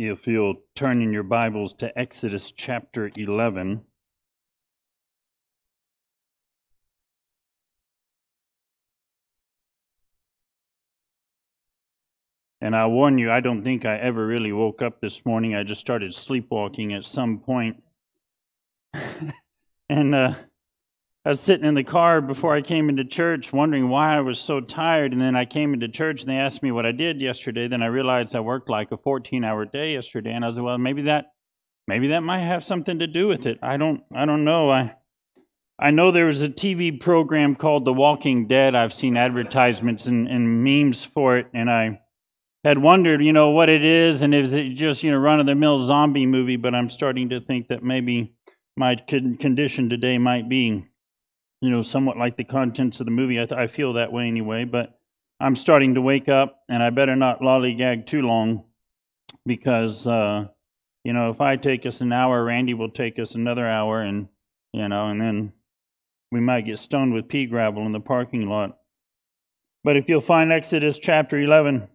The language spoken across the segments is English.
If you'll turn in your Bibles to Exodus chapter 11. And I warn you, I don't think I ever really woke up this morning. I just started sleepwalking at some point. and uh, I was sitting in the car before I came into church wondering why I was so tired. And then I came into church and they asked me what I did yesterday. Then I realized I worked like a 14 hour day yesterday. And I was like, well, maybe that, maybe that might have something to do with it. I don't, I don't know. I, I know there was a TV program called The Walking Dead. I've seen advertisements and, and memes for it. And I, had wondered, you know, what it is, and is it just, you know, run of the mill zombie movie? But I'm starting to think that maybe my condition today might be, you know, somewhat like the contents of the movie. I, th- I feel that way anyway, but I'm starting to wake up, and I better not lollygag too long because, uh, you know, if I take us an hour, Randy will take us another hour, and, you know, and then we might get stoned with pea gravel in the parking lot. But if you'll find Exodus chapter 11,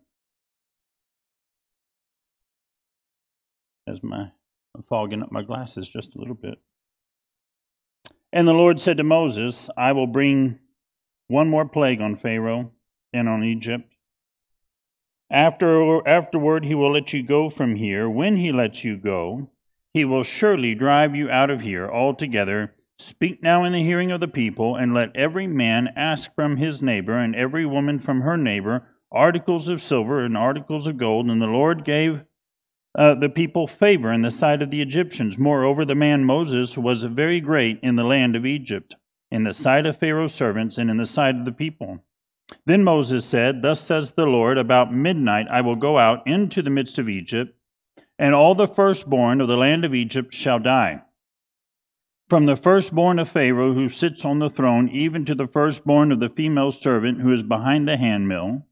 as my I'm fogging up my glasses just a little bit. And the Lord said to Moses, I will bring one more plague on Pharaoh and on Egypt. After, afterward, he will let you go from here. When he lets you go, he will surely drive you out of here altogether. Speak now in the hearing of the people, and let every man ask from his neighbor, and every woman from her neighbor, articles of silver and articles of gold. And the Lord gave uh, the people favor in the sight of the Egyptians. Moreover, the man Moses was very great in the land of Egypt, in the sight of Pharaoh's servants, and in the sight of the people. Then Moses said, Thus says the Lord, about midnight I will go out into the midst of Egypt, and all the firstborn of the land of Egypt shall die. From the firstborn of Pharaoh who sits on the throne, even to the firstborn of the female servant who is behind the handmill,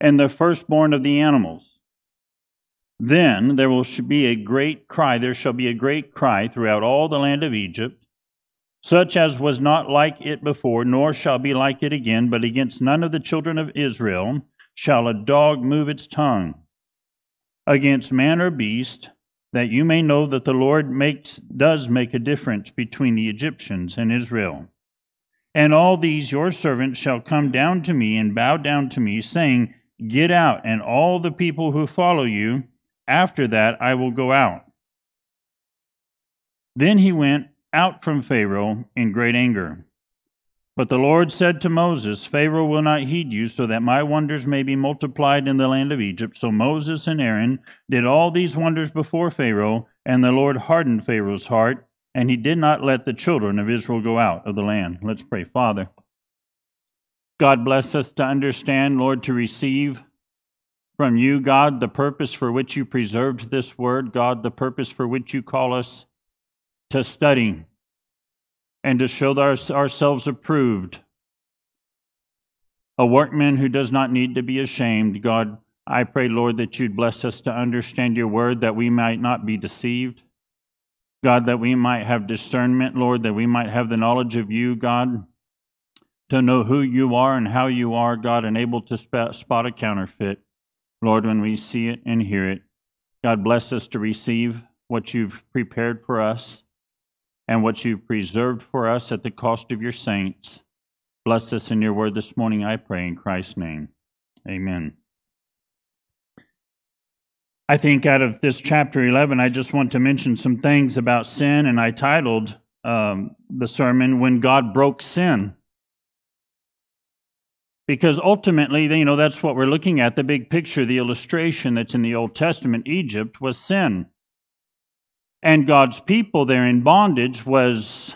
and the firstborn of the animals then there will be a great cry, there shall be a great cry throughout all the land of Egypt, such as was not like it before, nor shall be like it again, but against none of the children of Israel shall a dog move its tongue. Against man or beast, that you may know that the Lord makes does make a difference between the Egyptians and Israel. And all these your servants shall come down to me and bow down to me, saying, Get out, and all the people who follow you after that, I will go out. Then he went out from Pharaoh in great anger. But the Lord said to Moses, Pharaoh will not heed you, so that my wonders may be multiplied in the land of Egypt. So Moses and Aaron did all these wonders before Pharaoh, and the Lord hardened Pharaoh's heart, and he did not let the children of Israel go out of the land. Let's pray. Father, God bless us to understand, Lord, to receive from you, God, the purpose for which you preserved this word, God, the purpose for which you call us to study and to show our, ourselves approved. A workman who does not need to be ashamed. God, I pray, Lord, that you'd bless us to understand your word, that we might not be deceived. God, that we might have discernment, Lord, that we might have the knowledge of you, God, to know who you are and how you are, God, and able to spot a counterfeit. Lord, when we see it and hear it, God bless us to receive what you've prepared for us and what you've preserved for us at the cost of your saints. Bless us in your word this morning, I pray, in Christ's name. Amen. I think out of this chapter 11, I just want to mention some things about sin, and I titled um, the sermon, When God Broke Sin. Because ultimately, you know, that's what we're looking at the big picture, the illustration that's in the Old Testament. Egypt was sin. And God's people there in bondage was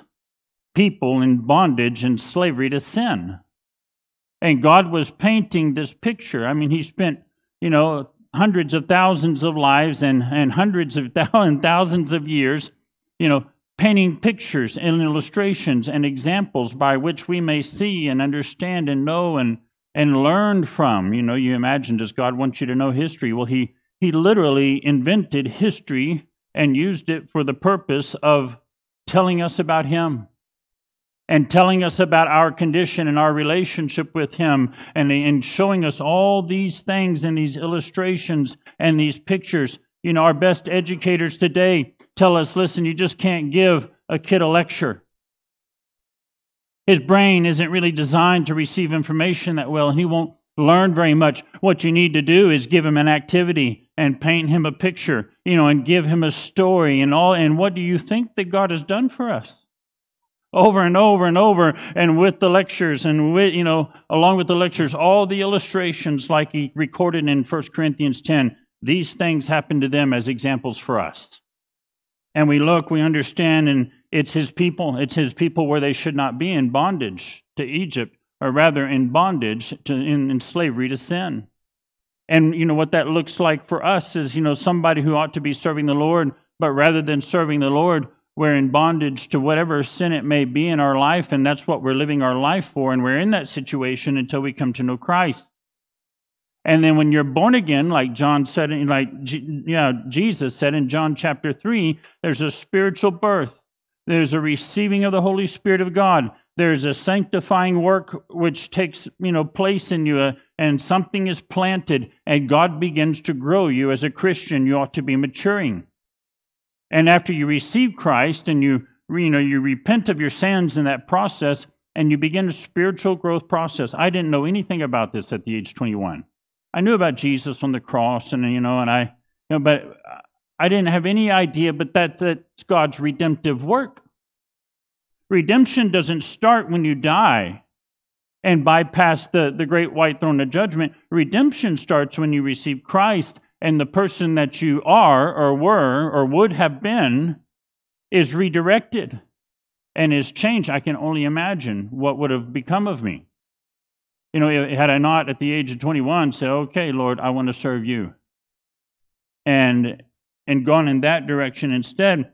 people in bondage and slavery to sin. And God was painting this picture. I mean, He spent, you know, hundreds of thousands of lives and, and hundreds of thousands of years, you know, painting pictures and illustrations and examples by which we may see and understand and know and, and learn from. You know, you imagine, does God want you to know history? Well, He, he literally invented history and used it for the purpose of telling us about Him and telling us about our condition and our relationship with Him and, and showing us all these things and these illustrations and these pictures You know, our best educators today tell us listen, you just can't give a kid a lecture. His brain isn't really designed to receive information that well, and he won't learn very much. What you need to do is give him an activity and paint him a picture, you know, and give him a story and all. And what do you think that God has done for us? Over and over and over, and with the lectures, and with, you know, along with the lectures, all the illustrations like he recorded in 1 Corinthians 10, these things happen to them as examples for us. And we look, we understand, and it's his people. It's his people where they should not be in bondage to Egypt, or rather in bondage to in, in slavery to sin. And you know what that looks like for us is, you know, somebody who ought to be serving the Lord, but rather than serving the Lord, we're in bondage to whatever sin it may be in our life, and that's what we're living our life for. And we're in that situation until we come to know Christ. And then when you're born again, like John said, like yeah, Jesus said in John chapter 3, there's a spiritual birth. There's a receiving of the Holy Spirit of God. There's a sanctifying work which takes, you know, place in you, uh, and something is planted, and God begins to grow you as a Christian. You ought to be maturing. And after you receive Christ and you, you know, you repent of your sins in that process, and you begin a spiritual growth process. I didn't know anything about this at the age 21. I knew about Jesus on the cross, and you know, and I, you know, but I didn't have any idea, but that, that's God's redemptive work. Redemption doesn't start when you die and bypass the, the great white throne of judgment. Redemption starts when you receive Christ and the person that you are or were or would have been is redirected and is changed. I can only imagine what would have become of me. You know, had I not at the age of 21 said, okay, Lord, I want to serve you. And and gone in that direction instead.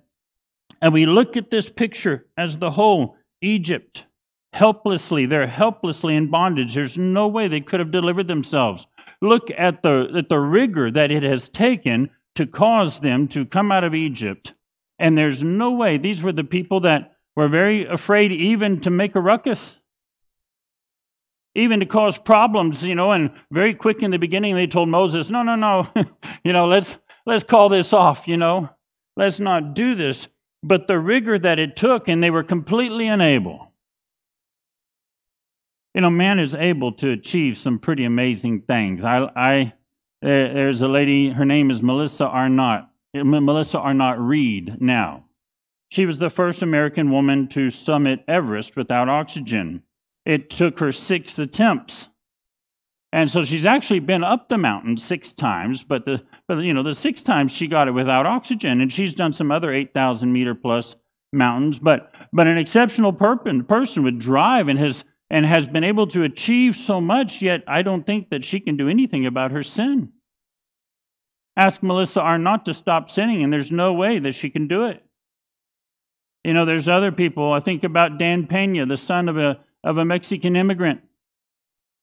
And we look at this picture as the whole Egypt, helplessly, they're helplessly in bondage. There's no way they could have delivered themselves. Look at the, at the rigor that it has taken to cause them to come out of Egypt. And there's no way. These were the people that were very afraid even to make a ruckus, even to cause problems, you know. And very quick in the beginning, they told Moses, no, no, no, you know, let's, let's call this off, you know. Let's not do this. But the rigor that it took, and they were completely unable. You know, man is able to achieve some pretty amazing things. I, I there's a lady, her name is Melissa Arnot. Melissa Arnot Reid now. She was the first American woman to summit Everest without oxygen. It took her six attempts. And so she's actually been up the mountain six times, but the but you know the six times she got it without oxygen, and she's done some other eight thousand meter plus mountains. But but an exceptional person would drive and has and has been able to achieve so much. Yet I don't think that she can do anything about her sin. Ask Melissa Arnot to stop sinning, and there's no way that she can do it. You know, there's other people. I think about Dan Pena, the son of a of a Mexican immigrant.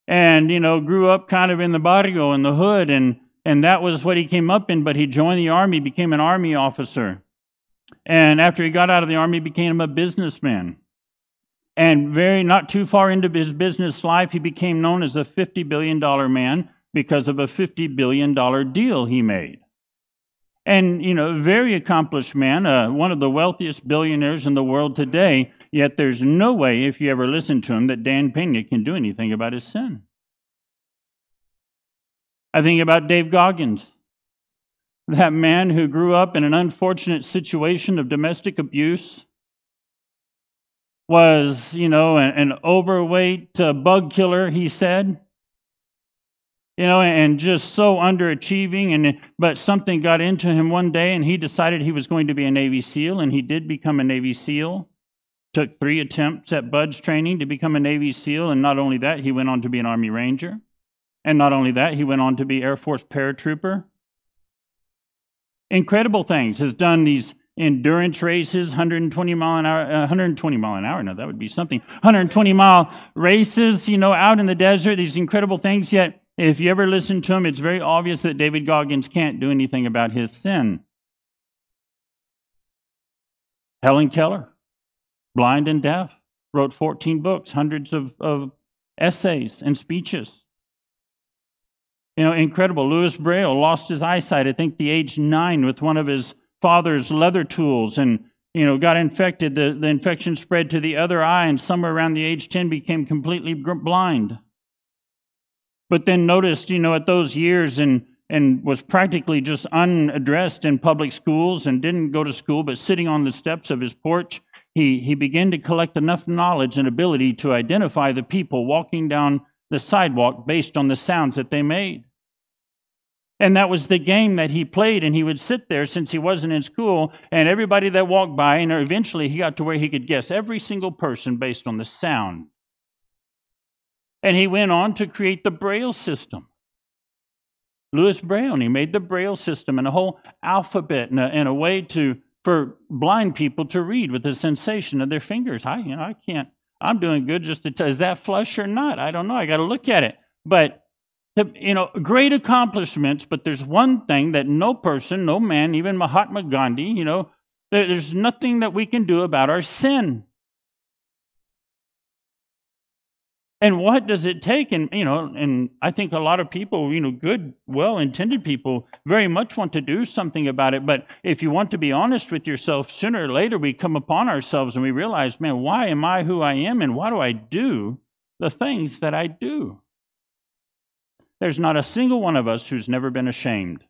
And you know grew up kind of in the barrio in the hood and and that was what he came up in but he joined the army became an army officer. And after he got out of the army became a businessman. And very not too far into his business life he became known as a 50 billion dollar man because of a 50 billion dollar deal he made. And you know very accomplished man uh, one of the wealthiest billionaires in the world today Yet there's no way, if you ever listen to him, that Dan Pena can do anything about his sin. I think about Dave Goggins, that man who grew up in an unfortunate situation of domestic abuse, was, you know, an, an overweight uh, bug killer, he said you know, and just so underachieving. And but something got into him one day, and he decided he was going to be a Navy SEAL, and he did become a Navy SEAL. Took three attempts at BUD/S training to become a Navy SEAL, and not only that, he went on to be an Army Ranger. And not only that, he went on to be Air Force paratrooper. Incredible things. Has done these endurance races, 120 mile an hour, uh, 120 mile an hour. Now that would be something. 120 mile races, you know, out in the desert. These incredible things. Yet, if you ever listen to him, it's very obvious that David Goggins can't do anything about his sin. Helen Keller blind and deaf, wrote 14 books, hundreds of, of essays and speeches. You know, incredible. Louis Braille lost his eyesight, I think, the age nine with one of his father's leather tools and, you know, got infected. The, the infection spread to the other eye, and somewhere around the age 10 became completely blind. But then noticed, you know, at those years and and was practically just unaddressed in public schools and didn't go to school, but sitting on the steps of his porch, he, he began to collect enough knowledge and ability to identify the people walking down the sidewalk based on the sounds that they made. And that was the game that he played, and he would sit there since he wasn't in school, and everybody that walked by, and eventually he got to where he could guess every single person based on the sound. And he went on to create the Braille system. Louis Braille, and he made the Braille system and a whole alphabet and a, and a way to for blind people to read with the sensation of their fingers. I, you know, I can't. I'm doing good just to tell. Is that flush or not? I don't know. I got to look at it. But you know, great accomplishments. But there's one thing that no person, no man, even Mahatma Gandhi, you know, there's nothing that we can do about our sin. And what does it take? And, you know, and I think a lot of people, you know, good, well intended people very much want to do something about it. But if you want to be honest with yourself, sooner or later we come upon ourselves and we realize, man, why am I who I am? And why do I do the things that I do? There's not a single one of us who's never been ashamed.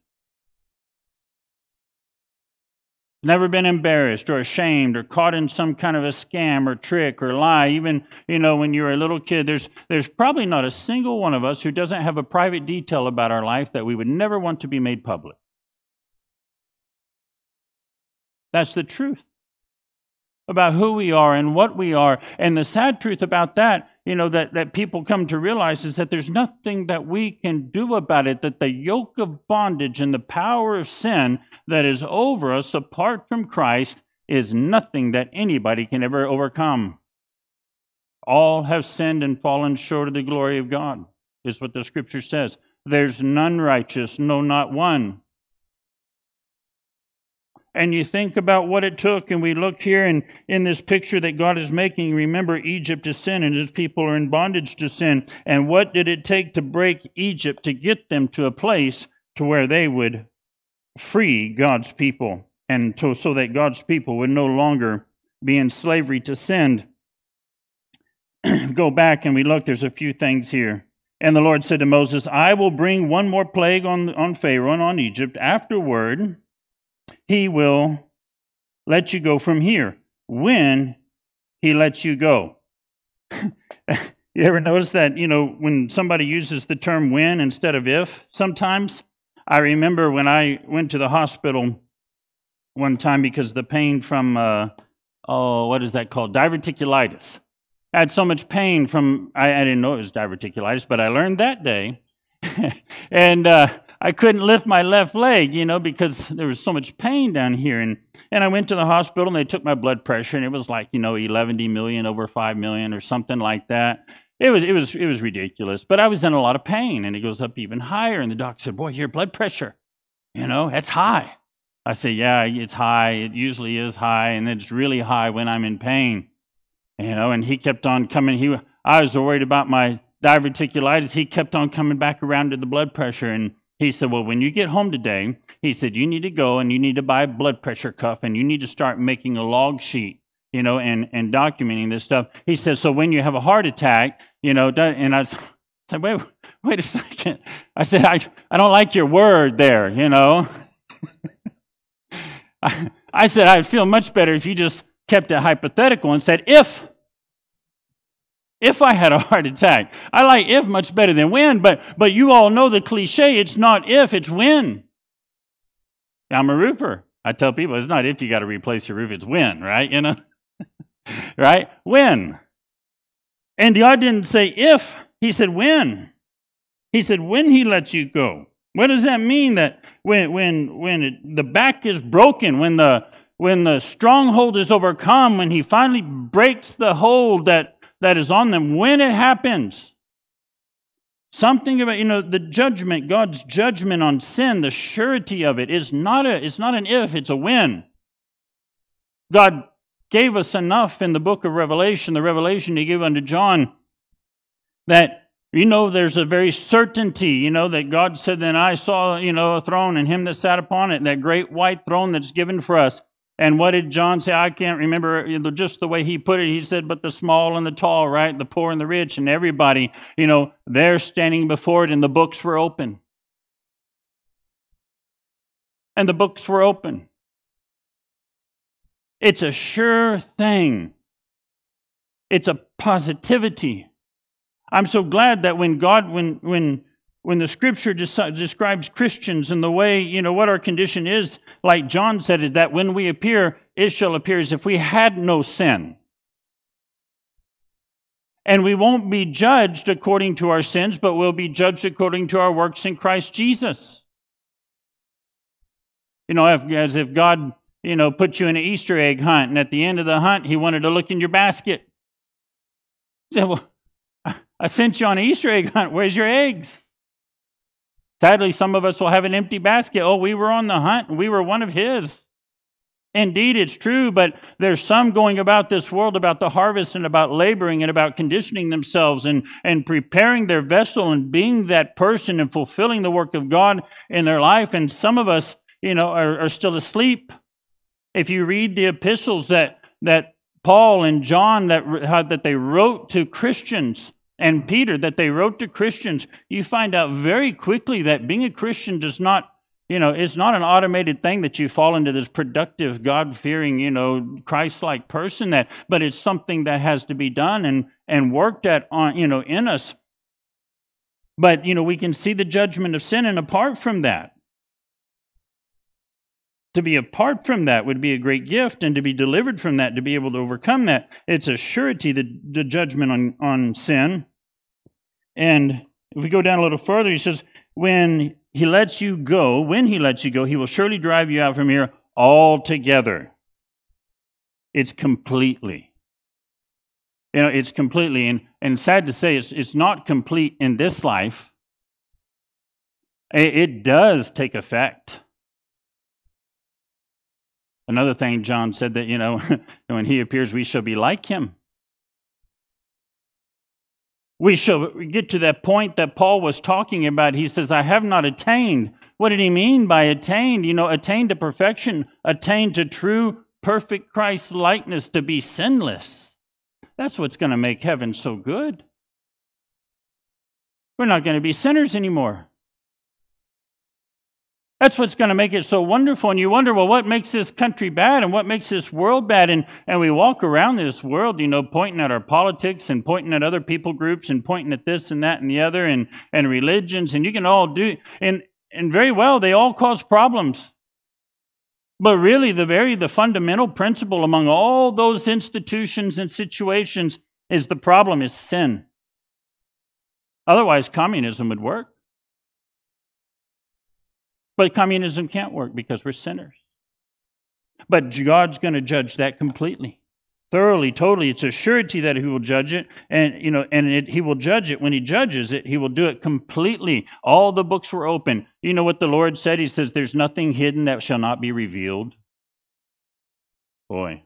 Never been embarrassed or ashamed or caught in some kind of a scam or trick or lie. Even, you know, when you're a little kid, there's, there's probably not a single one of us who doesn't have a private detail about our life that we would never want to be made public. That's the truth about who we are and what we are. And the sad truth about that, you know, that, that people come to realize is that there's nothing that we can do about it, that the yoke of bondage and the power of sin that is over us apart from Christ is nothing that anybody can ever overcome. All have sinned and fallen short of the glory of God, is what the scripture says. There's none righteous, no, not one and you think about what it took, and we look here and in this picture that God is making, remember Egypt is sin and his people are in bondage to sin. And what did it take to break Egypt to get them to a place to where they would free God's people and to, so that God's people would no longer be in slavery to sin? Go back and we look, there's a few things here. And the Lord said to Moses, I will bring one more plague on, on Pharaoh and on Egypt. Afterward, he will let you go from here when he lets you go. you ever notice that, you know, when somebody uses the term when instead of if sometimes? I remember when I went to the hospital one time because the pain from, uh, oh, what is that called? Diverticulitis. I had so much pain from, I, I didn't know it was diverticulitis, but I learned that day. and uh, I couldn't lift my left leg, you know, because there was so much pain down here. And, and I went to the hospital and they took my blood pressure and it was like, you know, 11 million over 5 million or something like that. It was, it was, it was ridiculous, but I was in a lot of pain and it goes up even higher. And the doc said, boy, your blood pressure, you know, that's high. I said, yeah, it's high. It usually is high. And it's really high when I'm in pain, you know, and he kept on coming. He, I was worried about my diverticulitis. He kept on coming back around to the blood pressure. And he said, Well, when you get home today, he said, you need to go and you need to buy a blood pressure cuff and you need to start making a log sheet, you know, and, and documenting this stuff. He says, So when you have a heart attack, you know, and I said, Wait, wait a second. I said, I, I don't like your word there, you know. I, I said, I'd feel much better if you just kept it hypothetical and said, If if I had a heart attack. I like if much better than when, but, but you all know the cliche. It's not if, it's when. I'm a roofer. I tell people it's not if you got to replace your roof, it's when, right? You know? right? When. And God didn't say if, He said when. He said when He lets you go. What does that mean? That when when when it, the back is broken, when the when the stronghold is overcome, when He finally breaks the hold that that is on them when it happens. Something about, you know, the judgment, God's judgment on sin, the surety of it is not a, it's not an if, it's a when. God gave us enough in the book of Revelation, the revelation he gave unto John, that You know, there's a very certainty, you know, that God said, Then I saw, you know, a throne and him that sat upon it, that great white throne that's given for us. And what did John say? I can't remember just the way he put it. He said, But the small and the tall, right? The poor and the rich, and everybody, you know, they're standing before it, and the books were open. And the books were open. It's a sure thing, it's a positivity. I'm so glad that when God, when, when, when the scripture describes Christians and the way, you know, what our condition is, like John said, is that when we appear, it shall appear as if we had no sin. And we won't be judged according to our sins, but we'll be judged according to our works in Christ Jesus. You know, as if God, you know, put you in an Easter egg hunt, and at the end of the hunt, He wanted to look in your basket. He said, Well, I sent you on an Easter egg hunt. Where's your eggs? Sadly, some of us will have an empty basket. Oh, we were on the hunt and we were one of his. Indeed, it's true, but there's some going about this world about the harvest and about laboring and about conditioning themselves and, and preparing their vessel and being that person and fulfilling the work of God in their life. And some of us, you know, are, are still asleep. If you read the epistles that, that Paul and John that, that they wrote to Christians, and Peter that they wrote to Christians, you find out very quickly that being a Christian does not, you know, it's not an automated thing that you fall into this productive, God fearing, you know, Christ like person that, but it's something that has to be done and, and worked at on, you know, in us. But, you know, we can see the judgment of sin, and apart from that, to be apart from that would be a great gift, and to be delivered from that, to be able to overcome that, it's a surety, the, the judgment on, on sin. And if we go down a little further, he says, When he lets you go, when he lets you go, he will surely drive you out from here altogether. It's completely. You know, it's completely. And, and sad to say, it's, it's not complete in this life. It, it does take effect. Another thing John said that, you know, when he appears, we shall be like him. We shall get to that point that Paul was talking about. He says, I have not attained. What did he mean by attained? You know, attained to perfection, attained to true, perfect Christ likeness, to be sinless. That's what's going to make heaven so good. We're not going to be sinners anymore. That's what's going to make it so wonderful. And you wonder, well, what makes this country bad and what makes this world bad? And, and we walk around this world, you know, pointing at our politics and pointing at other people groups and pointing at this and that and the other and, and religions. And you can all do, and, and very well, they all cause problems. But really, the very, the fundamental principle among all those institutions and situations is the problem is sin. Otherwise, communism would work. But communism can't work because we're sinners. But God's going to judge that completely, thoroughly, totally. It's a surety that He will judge it, and you know, and it, He will judge it. When He judges it, He will do it completely. All the books were open. You know what the Lord said? He says, "There's nothing hidden that shall not be revealed." Boy,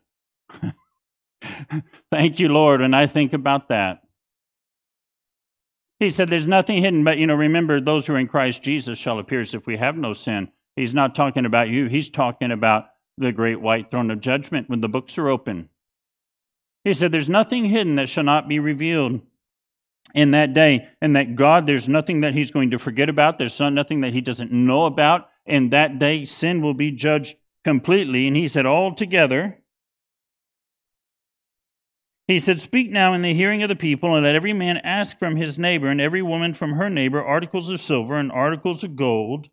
thank you, Lord. When I think about that, he said, There's nothing hidden, but you know, remember, those who are in Christ Jesus shall appear as if we have no sin. He's not talking about you, he's talking about the great white throne of judgment when the books are open. He said, There's nothing hidden that shall not be revealed in that day, and that God, there's nothing that He's going to forget about. There's nothing that He doesn't know about. In that day, sin will be judged completely. And He said, Altogether, he said, Speak now in the hearing of the people, and let every man ask from his neighbor, and every woman from her neighbor, articles of silver and articles of gold.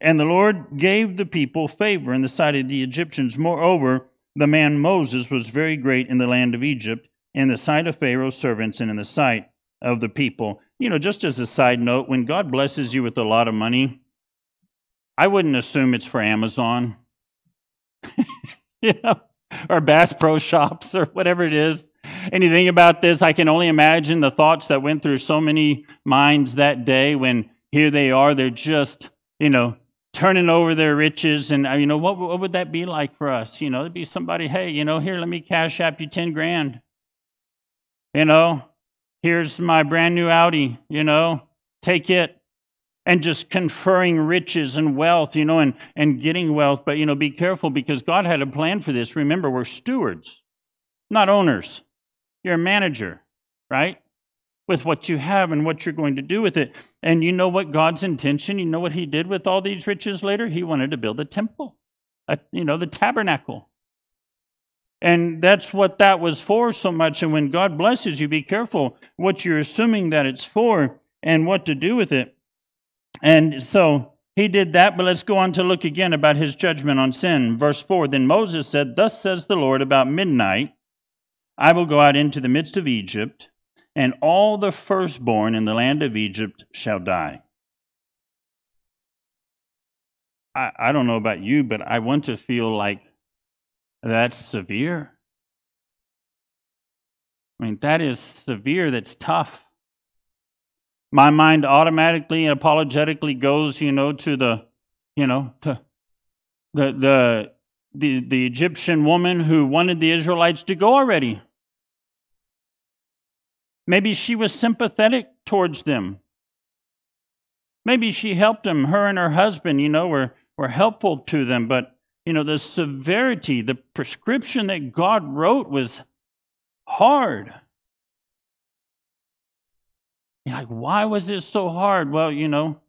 And the Lord gave the people favor in the sight of the Egyptians. Moreover, the man Moses was very great in the land of Egypt, in the sight of Pharaoh's servants, and in the sight of the people. You know, just as a side note, when God blesses you with a lot of money, I wouldn't assume it's for Amazon. know? or Bass Pro Shops or whatever it is. Anything about this, I can only imagine the thoughts that went through so many minds that day when here they are, they're just, you know, turning over their riches. And, uh, you know, what, what would that be like for us? You know, it'd be somebody, hey, you know, here, let me cash app you 10 grand. You know, Here's my brand new Audi, you know, take it. And just conferring riches and wealth, you know, and, and getting wealth. But, you know, be careful because God had a plan for this. Remember, we're stewards, not owners. You're a manager, right? With what you have and what you're going to do with it. And you know what God's intention, you know what He did with all these riches later? He wanted to build a temple, a, you know, the tabernacle. And that's what that was for so much. And when God blesses you, be careful what you're assuming that it's for and what to do with it. And so he did that, but let's go on to look again about his judgment on sin. Verse 4 Then Moses said, Thus says the Lord, about midnight, I will go out into the midst of Egypt, and all the firstborn in the land of Egypt shall die. I, I don't know about you, but I want to feel like that's severe. I mean, that is severe, that's tough. My mind automatically and apologetically goes, you know, to the, you know, to the, the, the, the Egyptian woman who wanted the Israelites to go already. Maybe she was sympathetic towards them. Maybe she helped them. Her and her husband, you know, were, were helpful to them, but you know, the severity, the prescription that God wrote was hard. You're like, why was this so hard? Well, you know,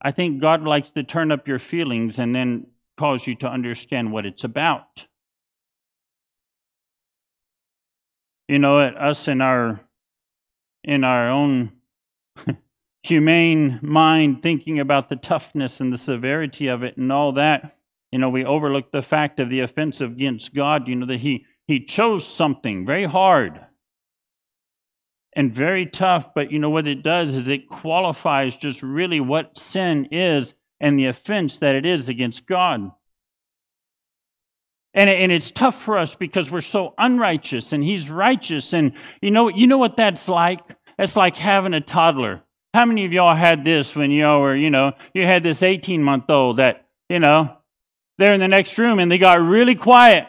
I think God likes to turn up your feelings and then cause you to understand what it's about. You know, us in our in our own humane mind thinking about the toughness and the severity of it and all that you know, we overlook the fact of the offense against God, you know, that he, he chose something very hard and very tough, but you know what it does is it qualifies just really what sin is and the offense that it is against God. And, and it's tough for us because we're so unrighteous and he's righteous. And you know, you know what that's like? It's like having a toddler. How many of y'all had this when y'all were, you know, you had this 18 month old that, you know, they're in the next room and they got really quiet.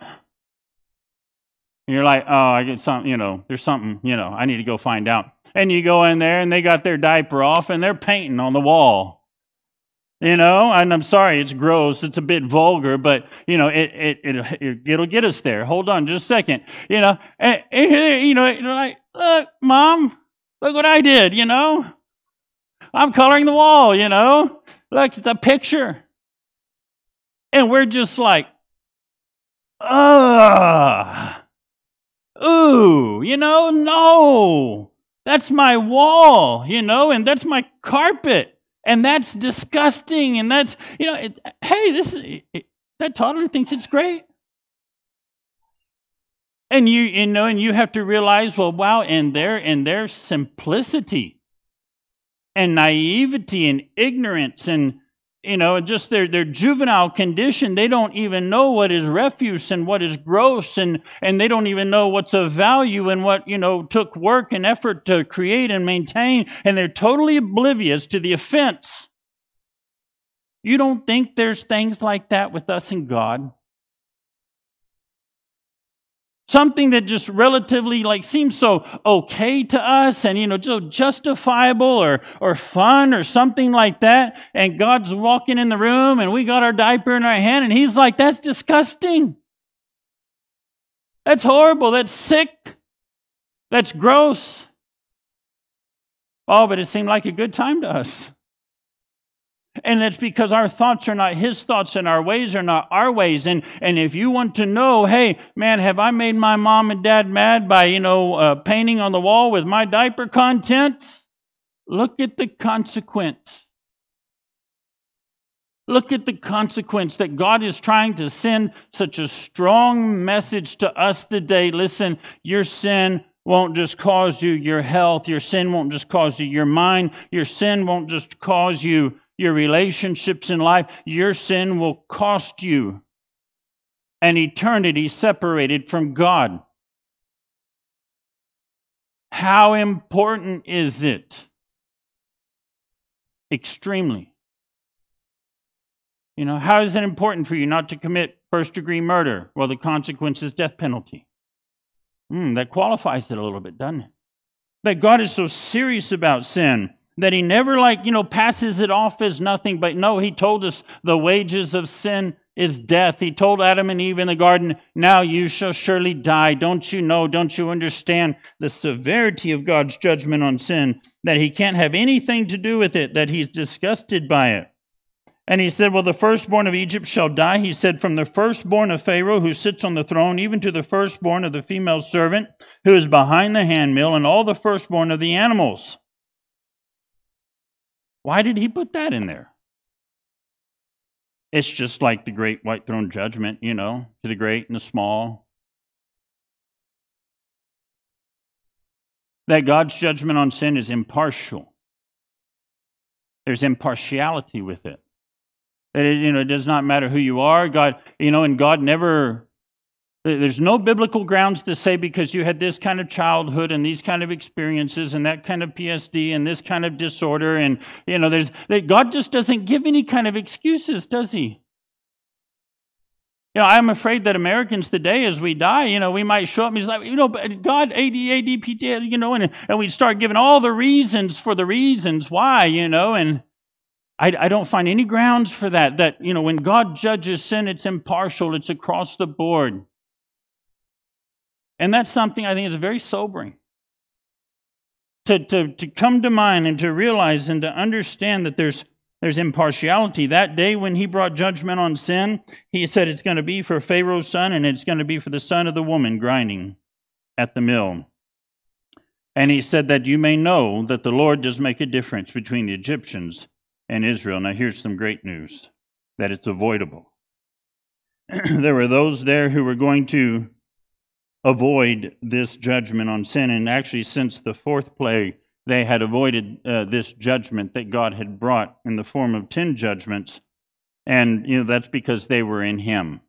And you're like, oh, I get something, you know, there's something, you know, I need to go find out. And you go in there and they got their diaper off and they're painting on the wall. You know, and I'm sorry, it's gross, it's a bit vulgar, but you know, it it, it it'll get us there. Hold on, just a second. You know, and, and you know, like, look, mom, look what I did. You know, I'm coloring the wall. You know, look, it's a picture. And we're just like, ugh, ooh, you know, no, that's my wall, you know, and that's my carpet, and that's disgusting, and that's, you know, it, hey, this it, that toddler thinks it's great. And you, you know, and you have to realize, well, wow, and their and their simplicity and naivety and ignorance and you know, just their, their juvenile condition, they don't even know what is refuse and what is gross, and, and they don't even know what's of value and what, you know, took work and effort to create and maintain, and they're totally oblivious to the offense. You don't think there's things like that with us and God? Something that just relatively like seems so okay to us and you know just justifiable or or fun or something like that. And god's walking in the room and we got our diaper in our hand and he's like that's disgusting. That's horrible. That's sick. That's gross. Oh but it seemed like a good time to us and it's because our thoughts are not his thoughts and our ways are not our ways. And, and if you want to know, hey, man, have I made my mom and dad mad by, you know, uh, painting on the wall with my diaper contents? Look at the consequence. Look at the consequence that God is trying to send such a strong message to us today. Listen, your sin won't just cause you your health. Your sin won't just cause you your mind. Your sin won't just cause you your relationships in life, your sin will cost you an eternity separated from God. How important is it? Extremely. You know, how is it important for you not to commit first degree murder? Well, the consequence is death penalty. Mm, that qualifies it a little bit, doesn't it? that God is so serious about sin that he never like you know passes it off as nothing but no he told us the wages of sin is death. He told adam and eve in the garden now you shall surely die. Don't you know don't you understand the severity of god's judgment on sin that he can't have anything to do with it that he's disgusted by it? And he said well the firstborn of egypt shall die. He said from the firstborn of pharaoh who sits on the throne even to the firstborn of the female servant who is behind the handmill and all the firstborn of the animals why did he put that in there? It's just like the great white throne judgment, you know, to the great and the small. That God's judgment on sin is impartial. There's impartiality with it. That it, you know, it does not matter who you are. God, you know, and God never there's no biblical grounds to say because you had this kind of childhood and these kind of experiences and that kind of PSD and this kind of disorder and you know there's God just doesn't give any kind of excuses, does he? You know, I'm afraid that Americans today, as we die, you know, we might show up and he's like, you know, God, AD, AD, you know, and, and we start giving all the reasons for the reasons why, you know, and I, I don't find any grounds for that. That, you know, when God judges sin, it's impartial, it's across the board. And that's something I think is very sobering. To, to, to come to mind and to realize and to understand that there's, there's impartiality. That day when he brought judgment on sin, he said it's going to be for Pharaoh's son and it's going to be for the son of the woman grinding at the mill. And he said that you may know that the Lord does make a difference between the Egyptians and Israel. Now, here's some great news that it's avoidable. there were those there who were going to avoid this judgment on sin. And actually, since the fourth plague, they had avoided uh, this judgment that God had brought in the form of ten judgments. And, you know, that's because they were in Him.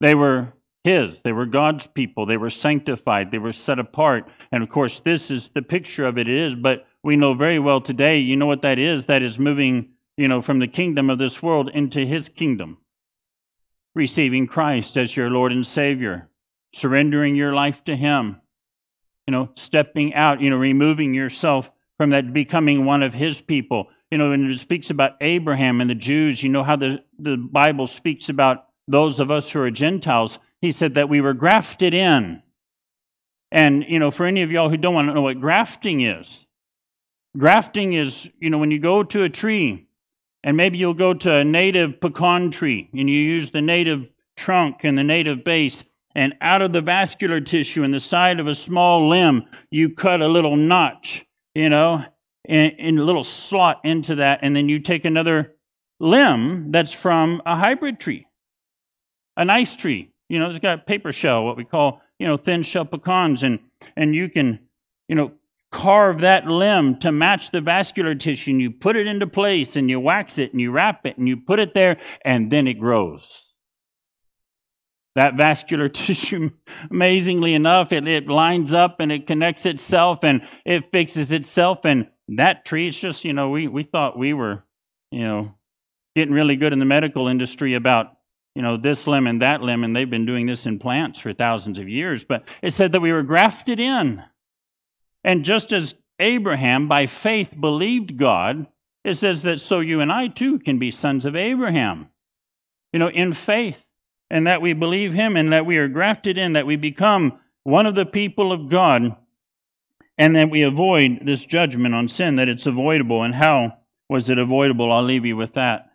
They were His. They were God's people. They were sanctified. They were set apart. And of course, this is the picture of it is, but we know very well today, you know what that is? That is moving, you know, from the kingdom of this world into His kingdom receiving Christ as your Lord and Savior, surrendering your life to Him, you know, stepping out, you know, removing yourself from that, becoming one of His people. You know, when it speaks about Abraham and the Jews, you know how the, the Bible speaks about those of us who are Gentiles. He said that we were grafted in. And, you know, for any of y'all who don't want to know what grafting is, grafting is, you know, when you go to a tree and maybe you'll go to a native pecan tree and you use the native trunk and the native base. And out of the vascular tissue in the side of a small limb, you cut a little notch, you know, in, a little slot into that. And then you take another limb that's from a hybrid tree, a nice tree. You know, it's got paper shell, what we call, you know, thin shell pecans. And, and you can, you know, carve that limb to match the vascular tissue and you put it into place and you wax it and you wrap it and you put it there and then it grows. That vascular tissue, amazingly enough, it, it lines up and it connects itself and it fixes itself. And that tree, it's just, you know, we, we thought we were, you know, getting really good in the medical industry about you know, this limb and that limb, and they've been doing this in plants for thousands of years. But it said that we were grafted in. And just as Abraham by faith believed God, it says that so you and I too can be sons of Abraham. You know, in faith, and that we believe him and that we are grafted in, that we become one of the people of God, and that we avoid this judgment on sin, that it's avoidable. And how was it avoidable? I'll leave you with that.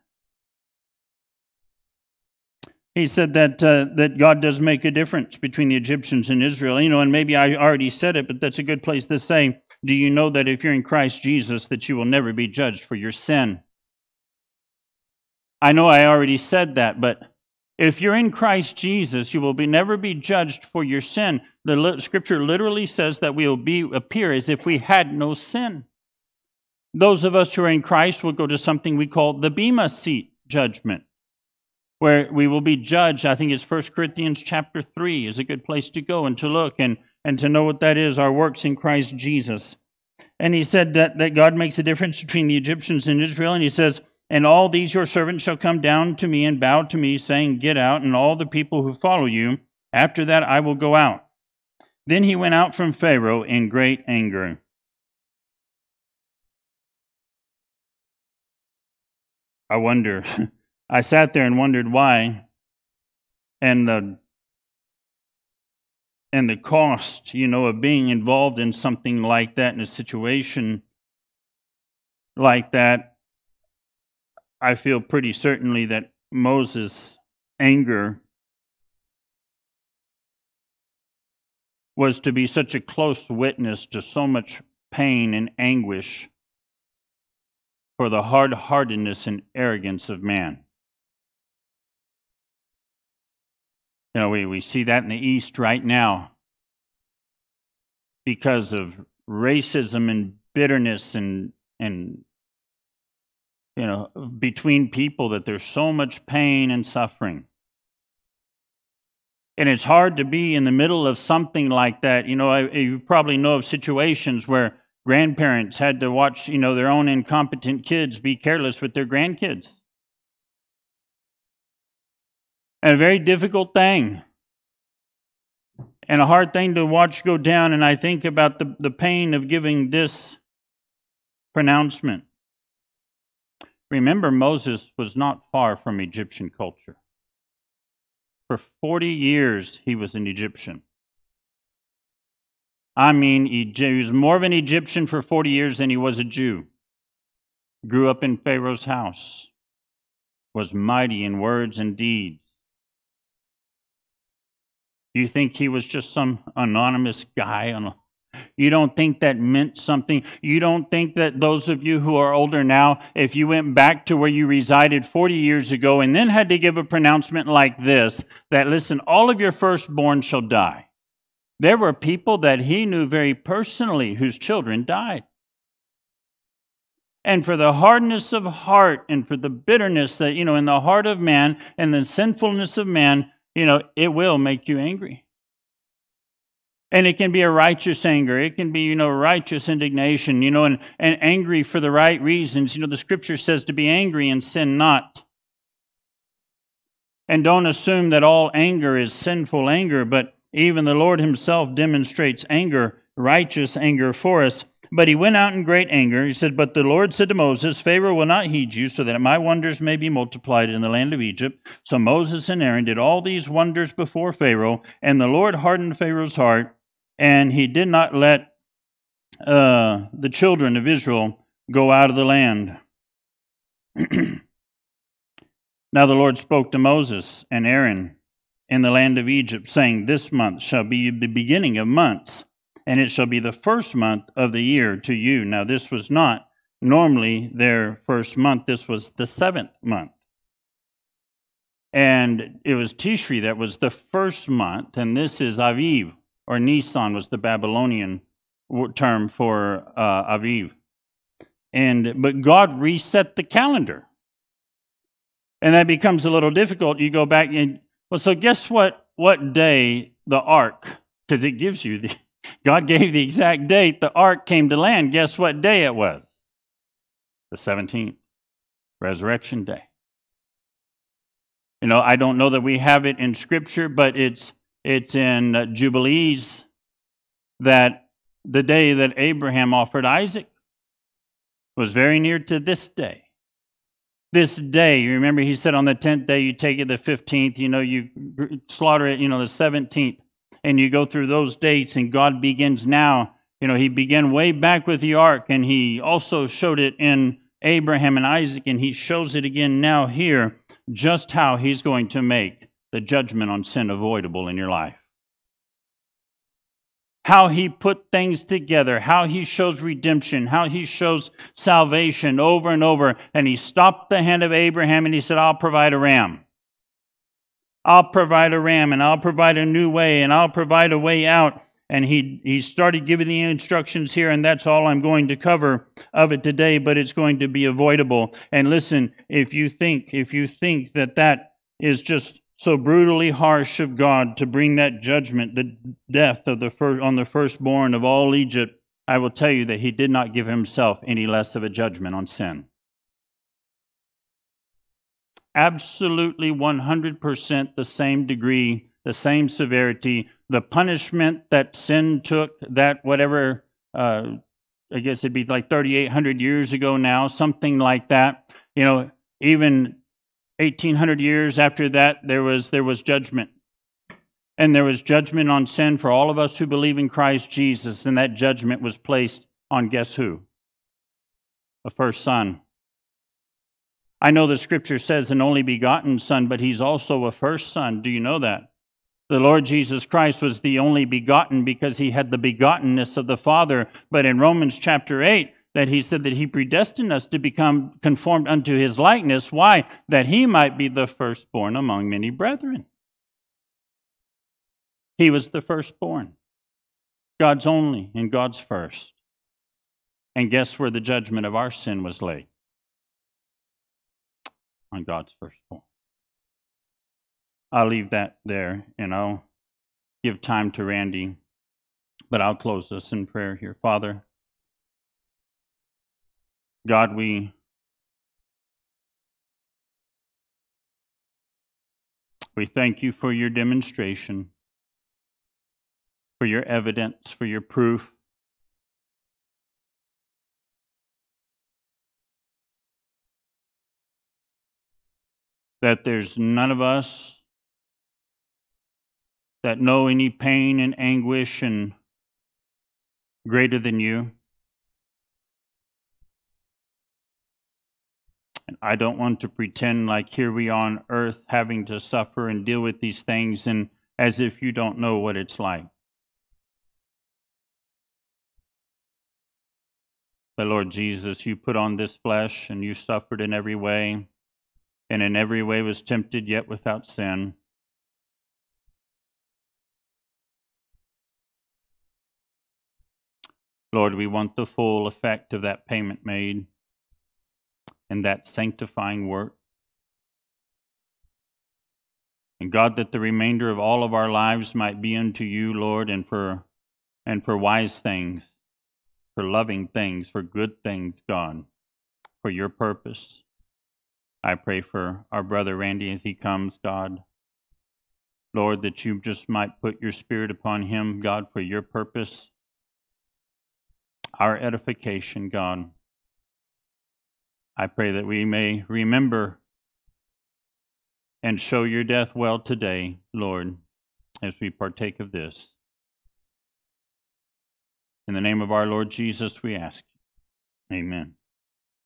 He said that uh, that God does make a difference between the Egyptians and Israel. You know, and maybe I already said it, but that's a good place to say. Do you know that if you're in Christ Jesus, that you will never be judged for your sin? I know I already said that, but if you're in Christ Jesus, you will be never be judged for your sin. The li- Scripture literally says that we will be appear as if we had no sin. Those of us who are in Christ will go to something we call the bema seat judgment where we will be judged. I think it's 1 Corinthians chapter 3 is a good place to go and to look and, and to know what that is, our works in Christ Jesus. And he said that, that God makes a difference between the Egyptians and Israel. And he says, And all these your servants shall come down to me and bow to me, saying, Get out, and all the people who follow you. After that I will go out. Then he went out from Pharaoh in great anger. I wonder. I sat there and wondered why. And the and the cost, you know, of being involved in something like that in a situation like that, I feel pretty certainly that Moses' anger was to be such a close witness to so much pain and anguish for the hard heartedness and arrogance of man. You know, we, we see that in the East right now because of racism and bitterness and, and you know, between people that there's so much pain and suffering. And it's hard to be in the middle of something like that. You know, I, you probably know of situations where grandparents had to watch, you know, their own incompetent kids be careless with their grandkids. And a very difficult thing. And a hard thing to watch go down. And I think about the, the pain of giving this pronouncement. Remember, Moses was not far from Egyptian culture. For 40 years, he was an Egyptian. I mean, he was more of an Egyptian for 40 years than he was a Jew. Grew up in Pharaoh's house, was mighty in words and deeds. You think he was just some anonymous guy on a you don't think that meant something. You don't think that those of you who are older now, if you went back to where you resided 40 years ago and then had to give a pronouncement like this, that listen, all of your firstborn shall die. There were people that he knew very personally whose children died. And for the hardness of heart and for the bitterness that, you know, in the heart of man and the sinfulness of man, you know, it will make you angry. And it can be a righteous anger. It can be, you know, righteous indignation, you know, and, and angry for the right reasons. You know, the scripture says to be angry and sin not. And don't assume that all anger is sinful anger, but even the Lord Himself demonstrates anger, righteous anger for us. But he went out in great anger. He said, But the Lord said to Moses, Pharaoh will not heed you, so that my wonders may be multiplied in the land of Egypt. So Moses and Aaron did all these wonders before Pharaoh, and the Lord hardened Pharaoh's heart and he did not let uh, the children of Israel go out of the land. now the Lord spoke to Moses and Aaron in the land of Egypt, saying, This month shall be the beginning of months, and it shall be the first month of the year to you. Now, this was not normally their first month, this was the seventh month. And it was Tishri that was the first month, and this is Aviv, or Nisan was the Babylonian term for uh, Aviv. And but God reset the calendar, and that becomes a little difficult. You go back and well, so guess what? What day the ark? Because it gives you the God gave the exact date the ark came to land. Guess what day it was? The seventeenth, Resurrection Day. You know, I don't know that we have it in Scripture, but it's it's in uh, Jubilees that the day that Abraham offered Isaac was very near to this day. This day, you remember he said on the 10th day, you take it the 15th, you know, you slaughter it, you know, the 17th, and you go through those dates, and God begins now. You know, he began way back with the ark, and he also showed it in Abraham and Isaac, and he shows it again now here, just how he's going to make the judgment on sin avoidable in your life. How he put things together, how he shows redemption, how he shows salvation over and over. And he stopped the hand of Abraham and he said, I'll provide a ram. I'll provide a ram and I'll provide a new way and I'll provide a way out. And he, he started giving the instructions here, and that's all I'm going to cover of it today, but it's going to be avoidable. And listen, if you think, if you think that that is just so brutally harsh of God to bring that judgment, the death of the first, on the firstborn of all Egypt, I will tell you that he did not give himself any less of a judgment on sin. Absolutely 100% the same degree the same severity. The punishment that sin took, that whatever, uh, I guess it'd be like 3,800 years ago now, something like that. You know, even 1,800 years after that, there was, there was judgment. And there was judgment on sin for all of us who believe in Christ Jesus. And that judgment was placed on guess who? A first son. I know the scripture says an only begotten son, but he's also a first son. Do you know that? The Lord Jesus Christ was the only begotten because he had the begottenness of the Father. But in Romans chapter 8, that he said that he predestined us to become conformed unto his likeness. Why? That he might be the firstborn among many brethren. He was the firstborn, God's only and God's first. And guess where the judgment of our sin was laid? On God's firstborn. I'll leave that there and I'll give time to Randy, but I'll close this in prayer here. Father, God, we we thank you for your demonstration, for your evidence, for your proof. That there's none of us that know any pain and anguish and greater than you. And I don't want to pretend like here we are on earth having to suffer and deal with these things and as if you don't know what it's like. But Lord Jesus, you put on this flesh and you suffered in every way, and in every way was tempted yet without sin. Lord, we want the full effect of that payment made and that sanctifying work. And God, that the remainder of all of our lives might be unto you, Lord, and for and for wise things, for loving things, for good things, God, for your purpose. I pray for our brother Randy as he comes, God. Lord, that you just might put your spirit upon him, God, for your purpose, our edification, God. I pray that we may remember and show your death well today, Lord, as we partake of this. In the name of our Lord Jesus, we ask. Amen.